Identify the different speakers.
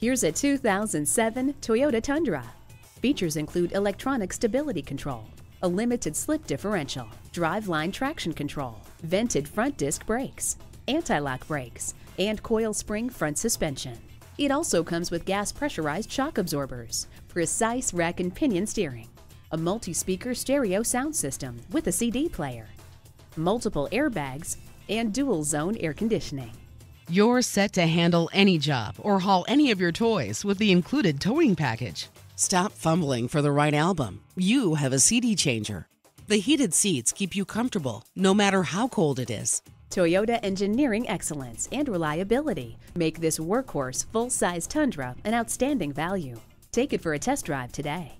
Speaker 1: Here's a 2007 Toyota Tundra. Features include electronic stability control, a limited slip differential, driveline traction control, vented front disc brakes, anti-lock brakes, and coil spring front suspension. It also comes with gas pressurized shock absorbers, precise rack and pinion steering, a multi-speaker stereo sound system with a CD player, multiple airbags, and dual zone air conditioning.
Speaker 2: You're set to handle any job or haul any of your toys with the included towing package. Stop fumbling for the right album. You have a CD changer. The heated seats keep you comfortable no matter how cold it is.
Speaker 1: Toyota engineering excellence and reliability make this workhorse full-size Tundra an outstanding value. Take it for a test drive today.